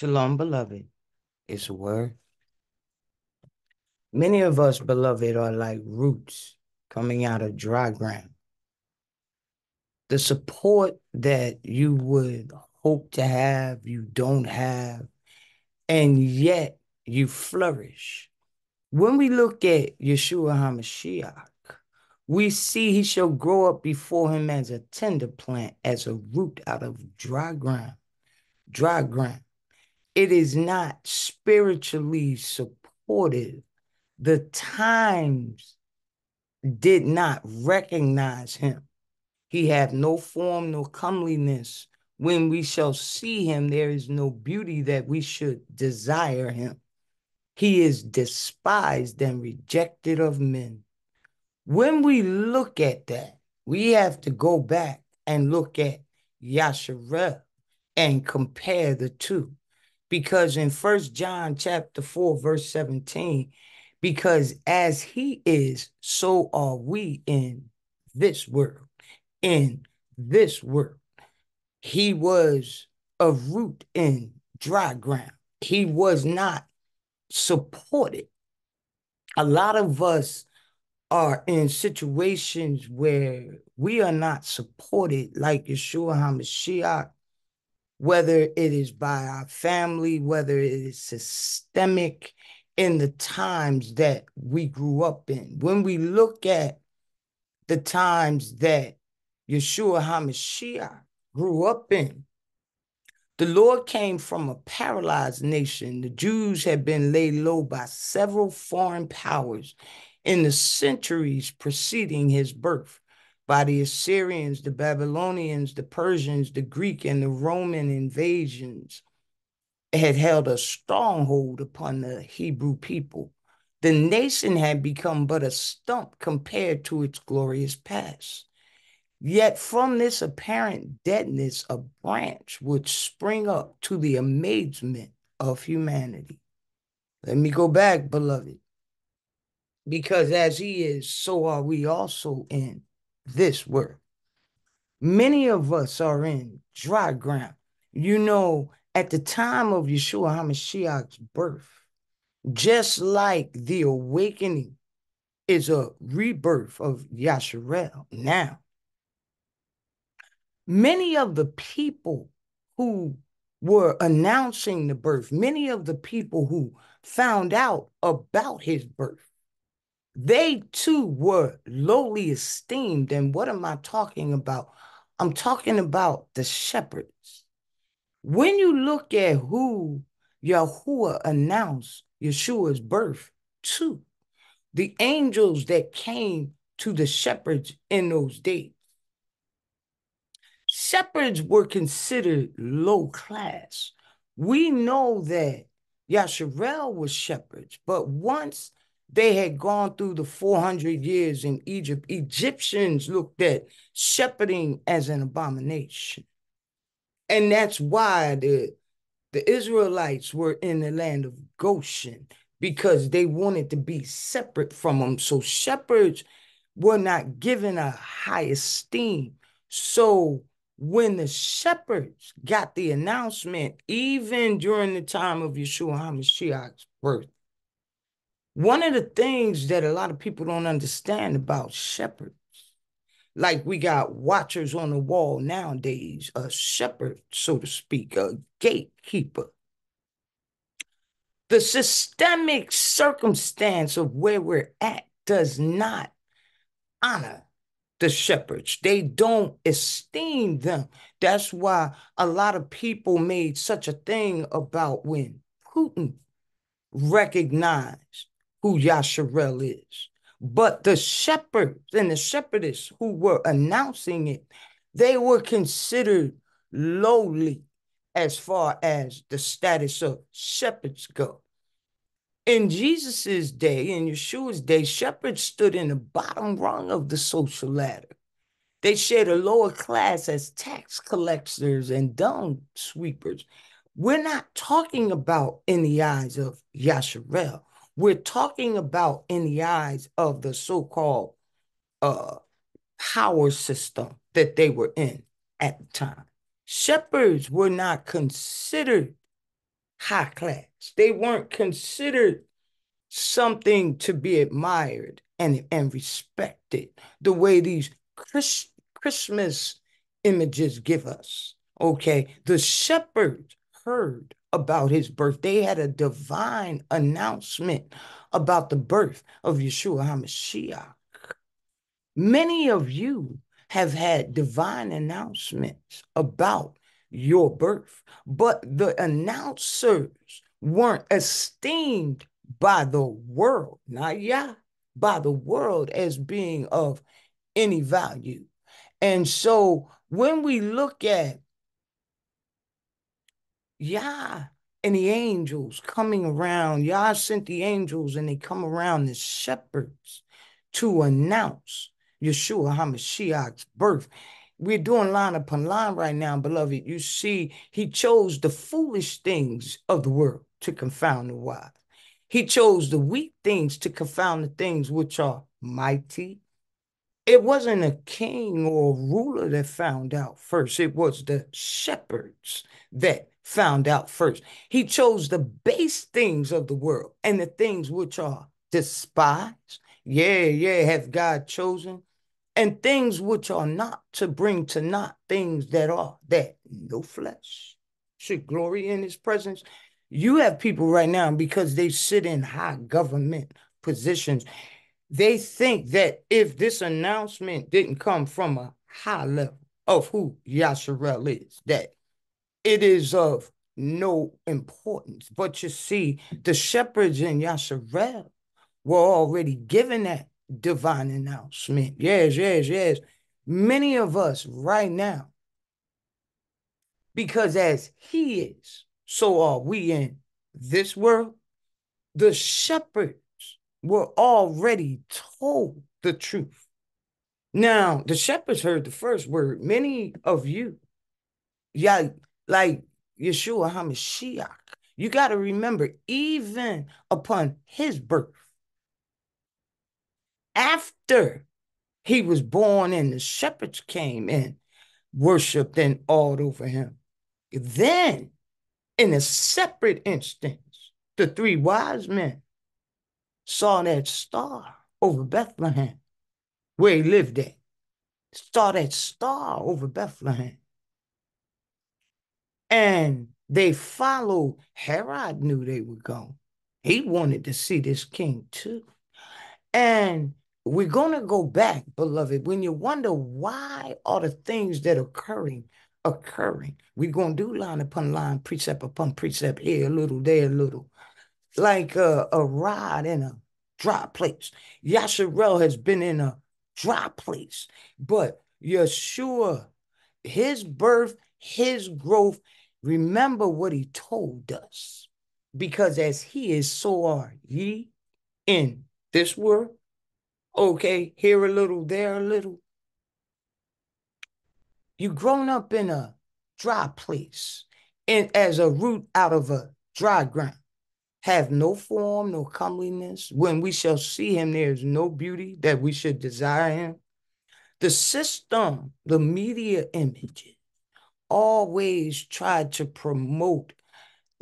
Shalom, beloved. It's a word. Many of us, beloved, are like roots coming out of dry ground. The support that you would hope to have, you don't have, and yet you flourish. When we look at Yeshua HaMashiach, we see he shall grow up before him as a tender plant, as a root out of dry ground. Dry ground. It is not spiritually supportive. The times did not recognize him. He had no form, no comeliness. When we shall see him, there is no beauty that we should desire him. He is despised and rejected of men. When we look at that, we have to go back and look at Yasharel and compare the two. Because in First John chapter 4, verse 17, because as he is, so are we in this world. In this world. He was a root in dry ground. He was not supported. A lot of us are in situations where we are not supported, like Yeshua HaMashiach, whether it is by our family, whether it is systemic in the times that we grew up in. When we look at the times that Yeshua HaMashiach grew up in, the Lord came from a paralyzed nation. The Jews had been laid low by several foreign powers in the centuries preceding his birth by the Assyrians, the Babylonians, the Persians, the Greek, and the Roman invasions had held a stronghold upon the Hebrew people. The nation had become but a stump compared to its glorious past. Yet from this apparent deadness, a branch would spring up to the amazement of humanity. Let me go back, beloved. Because as he is, so are we also in this world. Many of us are in dry ground. You know, at the time of Yeshua HaMashiach's birth, just like the awakening is a rebirth of Yasharel now, many of the people who were announcing the birth, many of the people who found out about his birth, they too were lowly esteemed. And what am I talking about? I'm talking about the shepherds. When you look at who Yahuwah announced Yeshua's birth to, the angels that came to the shepherds in those days, shepherds were considered low class. We know that Yasharel was shepherds, but once they had gone through the 400 years in Egypt, Egyptians looked at shepherding as an abomination. And that's why the, the Israelites were in the land of Goshen because they wanted to be separate from them. So shepherds were not given a high esteem. So when the shepherds got the announcement, even during the time of Yeshua HaMashiach's birth, one of the things that a lot of people don't understand about shepherds, like we got watchers on the wall nowadays, a shepherd, so to speak, a gatekeeper. The systemic circumstance of where we're at does not honor the shepherds. They don't esteem them. That's why a lot of people made such a thing about when Putin recognized who Yasharel is. But the shepherds and the shepherdess who were announcing it, they were considered lowly as far as the status of shepherds go. In Jesus's day, in Yeshua's day, shepherds stood in the bottom rung of the social ladder. They shared a lower class as tax collectors and dung sweepers. We're not talking about in the eyes of Yasharel we're talking about in the eyes of the so-called uh, power system that they were in at the time. Shepherds were not considered high class. They weren't considered something to be admired and, and respected the way these Chris, Christmas images give us. Okay. The shepherds heard about his birth. They had a divine announcement about the birth of Yeshua HaMashiach. Many of you have had divine announcements about your birth, but the announcers weren't esteemed by the world, not Yah, by the world as being of any value. And so when we look at Yah and the angels coming around, Yah sent the angels and they come around as shepherds to announce Yeshua HaMashiach's birth. We're doing line upon line right now, beloved. You see, he chose the foolish things of the world to confound the wise. He chose the weak things to confound the things which are mighty. It wasn't a king or a ruler that found out first. It was the shepherds that found out first. He chose the base things of the world and the things which are despised. Yeah, yeah, have God chosen and things which are not to bring to naught things that are that no flesh should glory in his presence. You have people right now because they sit in high government positions. They think that if this announcement didn't come from a high level of who Yasharel is, that it is of no importance. But you see, the shepherds in Yasharel were already given that divine announcement. Yes, yes, yes. Many of us right now, because as He is, so are we in this world. The shepherds were already told the truth. Now, the shepherds heard the first word. Many of you, yeah, like Yeshua HaMashiach, you got to remember, even upon his birth, after he was born and the shepherds came and worshiped and awed over him. Then, in a separate instance, the three wise men saw that star over Bethlehem, where he lived at. Saw that star over Bethlehem. And they followed. Herod knew they were going. He wanted to see this king too. And we're going to go back, beloved, when you wonder why are the things that are occurring occurring. We're going to do line upon line, precept upon precept, here a little, there a little, like a, a rod in a dry place. Yasharel has been in a dry place, but Yeshua, his birth, his growth, remember what he told us. Because as he is, so are ye in this world Okay, here a little, there a little. You grown up in a dry place and as a root out of a dry ground. Have no form, no comeliness. When we shall see him, there is no beauty that we should desire him. The system, the media images, always tried to promote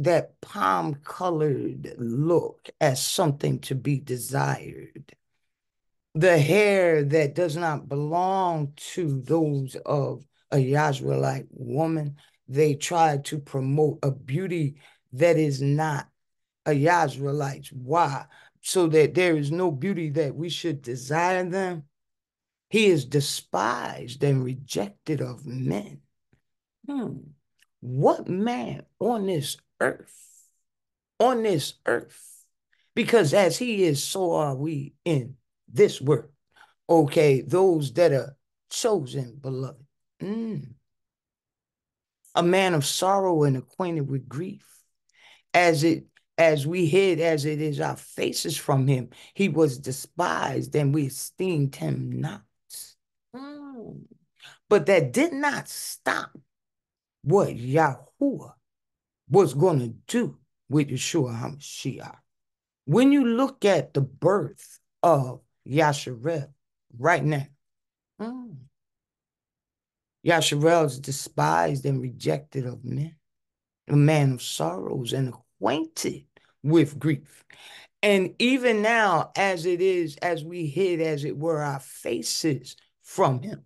that palm colored look as something to be desired the hair that does not belong to those of a Yazraelite woman. They try to promote a beauty that is not a Yazraelite. Why? So that there is no beauty that we should desire them. He is despised and rejected of men. Hmm. What man on this earth, on this earth, because as he is, so are we in this world. Okay, those that are chosen, beloved. Mm. A man of sorrow and acquainted with grief. As it as we hid as it is our faces from him, he was despised and we esteemed him not. Mm. But that did not stop what Yahuwah was going to do with Yeshua HaMashiach. When you look at the birth of Yasharel right now. Mm. Yasharel is despised and rejected of men, a man of sorrows and acquainted with grief. And even now, as it is, as we hid, as it were, our faces from him,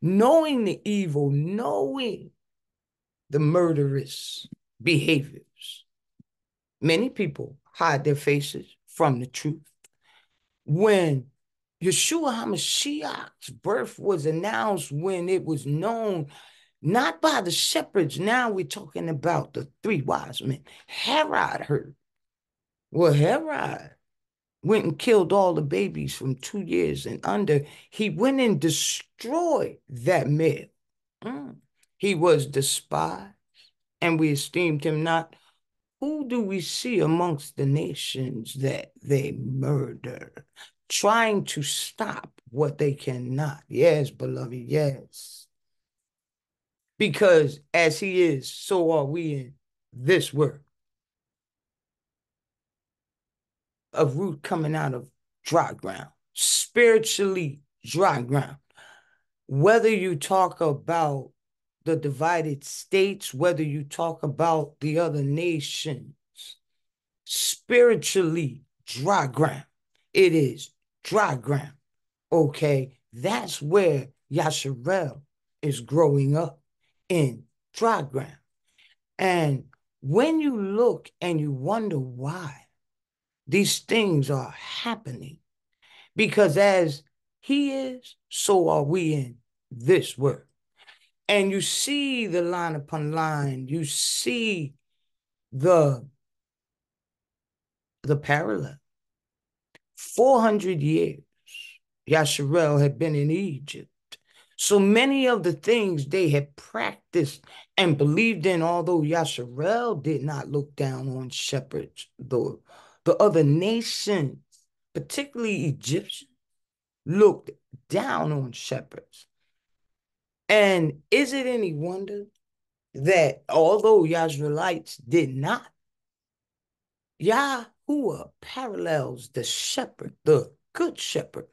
knowing the evil, knowing the murderous behaviors, many people hide their faces from the truth. When Yeshua HaMashiach's birth was announced, when it was known not by the shepherds. Now we're talking about the three wise men. Herod heard. Well, Herod went and killed all the babies from two years and under. He went and destroyed that male. Mm. He was despised, and we esteemed him not. Who do we see amongst the nations that they murder, trying to stop what they cannot? Yes, beloved, yes because as he is, so are we in this world. A root coming out of dry ground, spiritually dry ground. Whether you talk about the divided states, whether you talk about the other nations, spiritually dry ground. It is dry ground. Okay, that's where Yasharel is growing up in dry ground. And when you look and you wonder why these things are happening, because as he is, so are we in this world. And you see the line upon line, you see the the parallel. 400 years, Yasharel had been in Egypt. So many of the things they had practiced and believed in, although Yasharel did not look down on shepherds, the, the other nations, particularly Egyptians, looked down on shepherds. And is it any wonder that although Yisraelites did not, Yahuwah parallels the shepherd, the good shepherd,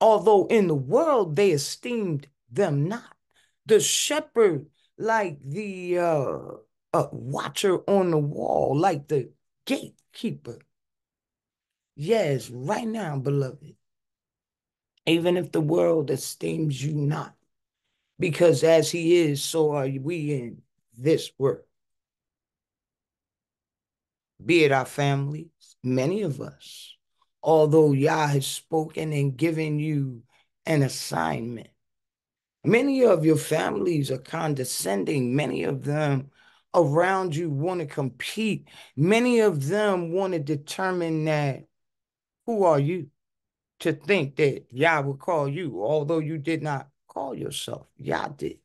although in the world they esteemed them not. The shepherd, like the uh, uh, watcher on the wall, like the gatekeeper. Yes, right now, beloved, even if the world esteems you not, because as he is, so are we in this world. Be it our families, many of us, although Yah has spoken and given you an assignment, Many of your families are condescending. Many of them around you want to compete. Many of them want to determine that who are you to think that Yah will call you, although you did not call yourself. Yah did.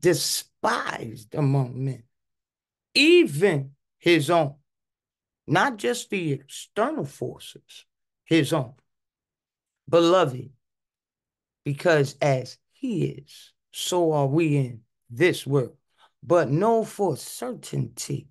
Despised among men, even his own, not just the external forces, his own. Beloved, because as he is, so are we in this world. But know for certainty,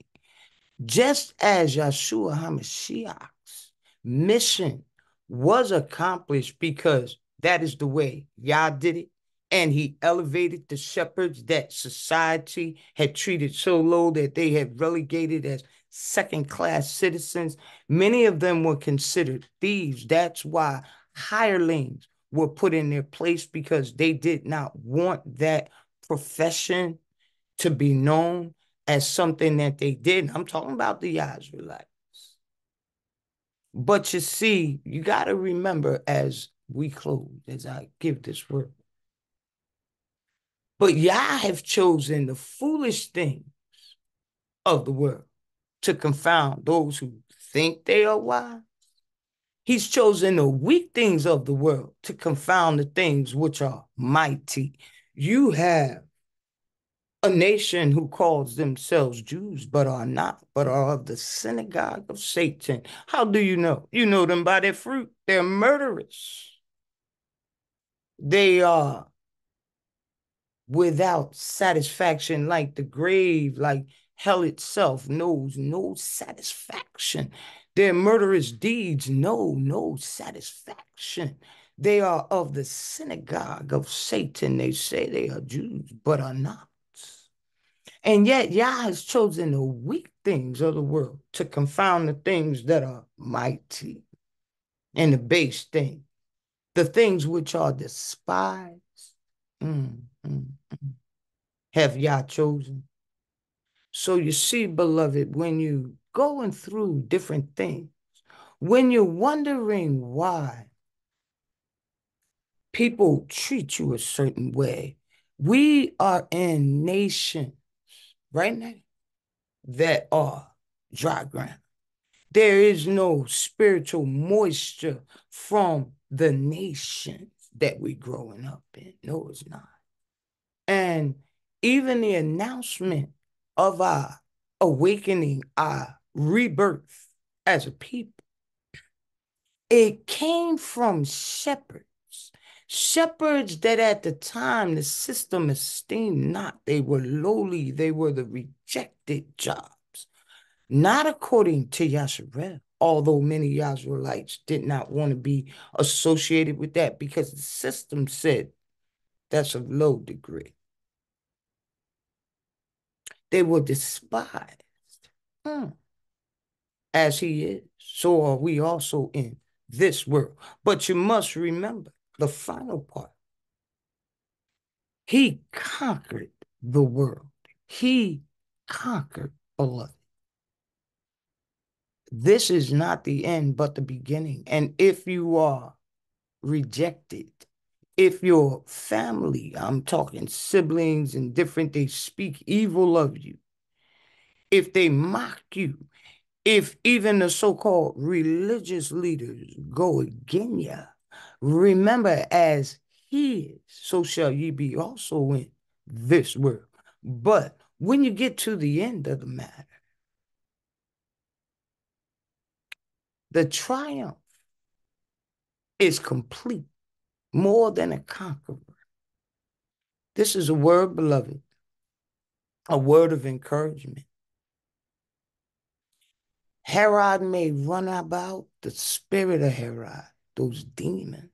just as Yeshua HaMashiach's mission was accomplished because that is the way Yah did it, and he elevated the shepherds that society had treated so low that they had relegated as second class citizens. Many of them were considered thieves. That's why hirelings were put in their place because they did not want that profession to be known as something that they did. I'm talking about the Israelites. But you see, you got to remember as we close, as I give this word. But Yah have chosen the foolish things of the world to confound those who think they are wise. He's chosen the weak things of the world to confound the things which are mighty. You have a nation who calls themselves Jews but are not, but are of the synagogue of Satan. How do you know? You know them by their fruit. They're murderers. They are without satisfaction, like the grave, like hell itself knows no satisfaction. Their murderous deeds know no satisfaction. They are of the synagogue of Satan. They say they are Jews, but are not. And yet Yah has chosen the weak things of the world to confound the things that are mighty and the base things, the things which are despised. Mm, mm, mm. Have Yah chosen? So you see, beloved, when you going through different things, when you're wondering why people treat you a certain way, we are in nations right now that are dry ground. There is no spiritual moisture from the nations that we're growing up in. No, it's not. And even the announcement of our awakening, our rebirth as a people, it came from shepherds Shepherds that at the time the system esteemed not, they were lowly, they were the rejected jobs. Not according to Yasharel, although many Yazraelites did not want to be associated with that because the system said that's of low degree. They were despised. Hmm. As he is, so are we also in this world. But you must remember, the final part. He conquered the world. He conquered beloved. This is not the end, but the beginning. And if you are rejected, if your family, I'm talking siblings and different, they speak evil of you, if they mock you, if even the so called religious leaders go against you, Remember, as he is, so shall ye be also in this world. But when you get to the end of the matter, the triumph is complete, more than a conqueror. This is a word, beloved, a word of encouragement. Herod may run about the spirit of Herod, those demons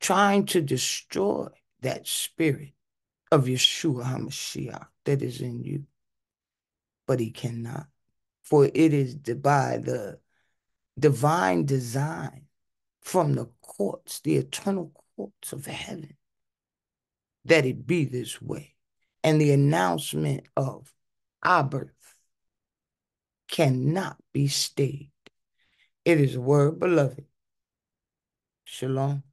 trying to destroy that spirit of Yeshua HaMashiach that is in you. But he cannot, for it is by the divine design from the courts, the eternal courts of heaven, that it be this way. And the announcement of our birth cannot be stayed. It is a word, beloved. Shalom.